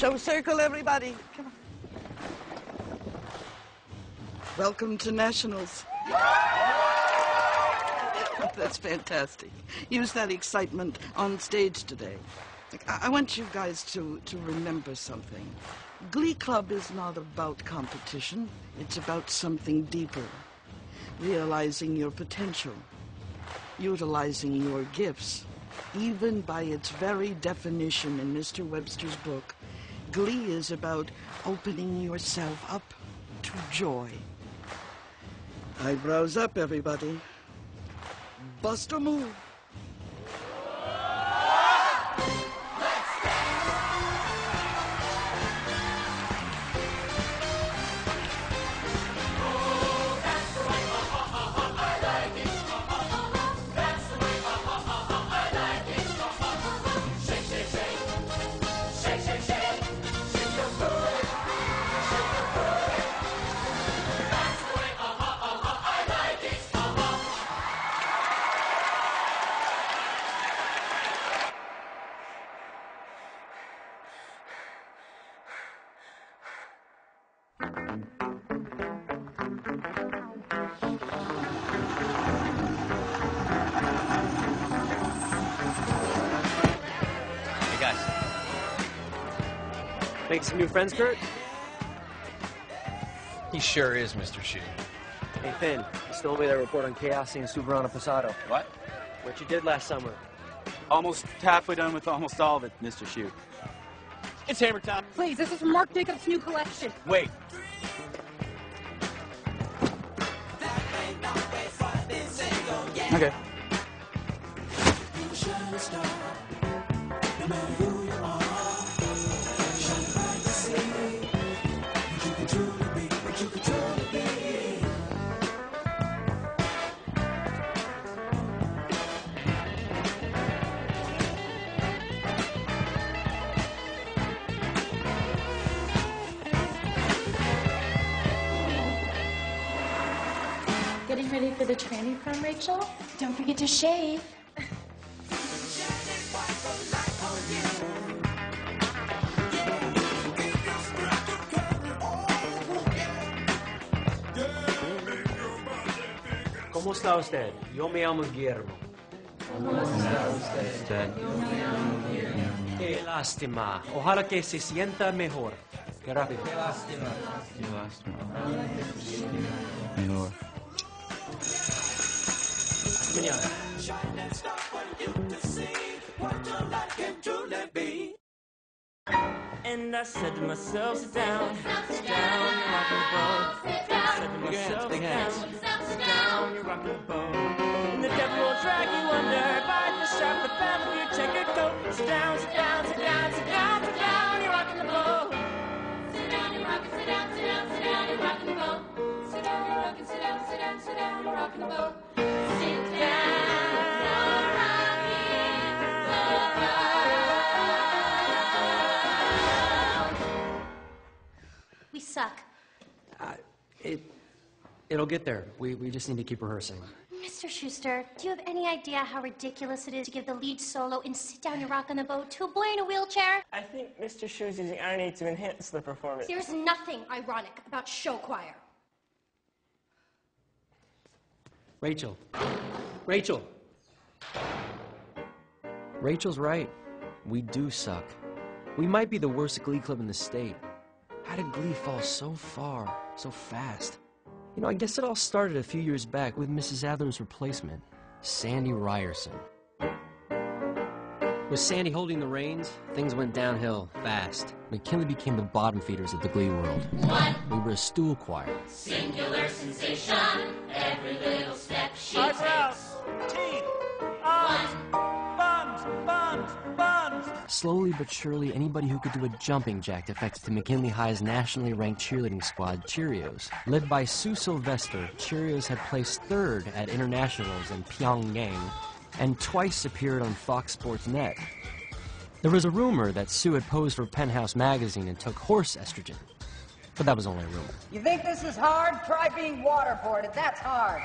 Show circle, everybody. Come on. Welcome to Nationals. That's fantastic. Use that excitement on stage today. I, I want you guys to, to remember something. Glee Club is not about competition. It's about something deeper. Realizing your potential. Utilizing your gifts. Even by its very definition in Mr. Webster's book, Glee is about opening yourself up to joy. Eyebrows up, everybody. Bust a move. Make some new friends, Kurt? he sure is Mr. Schue. Hey, Finn, you still owe me that report on Chaos and Subarano Pasado. What? What you did last summer. Almost halfway done with almost all of it, Mr. Shoot. It's hammer time. Please, this is from Marc Jacobs' new collection. Wait. Okay. Ready for the training prom, Rachel? Don't forget to shave. ¿Cómo está usted? Yo me llamo Guillermo. Qué lástima. Ojalá que se sienta mejor. Qué rápido. Mejor. Mañana. And I said to myself, sit down, sit down, you're the boat. I said to myself, sit down, sit down, you're rocking the boat. And the devil will drag you under by the sharp the band of your checkered coat. Sit down, sit down, it'll get there. We, we just need to keep rehearsing. Mr. Schuester, do you have any idea how ridiculous it is to give the lead solo in Sit Down, You Rock on the Boat to a boy in a wheelchair? I think Mr. Schue's using irony to enhance the performance. There's nothing ironic about show choir. Rachel. Rachel. Rachel's right. We do suck. We might be the worst glee club in the state. How did Glee fall so far, so fast? You know, I guess it all started a few years back with Mrs. Adler's replacement, Sandy Ryerson. With Sandy holding the reins, things went downhill fast. McKinley became the bottom feeders of the Glee world. We were a stool choir. Singular sensation, every little step Eyebrows, teeth, Slowly but surely, anybody who could do a jumping jack defected to McKinley High's nationally ranked cheerleading squad, Cheerios. Led by Sue Sylvester, Cheerios had placed third at internationals in Pyongyang and twice appeared on Fox Sports Net. There was a rumor that Sue had posed for Penthouse magazine and took horse estrogen. But that was only a rumor. You think this is hard? Try being waterboarded. That's hard.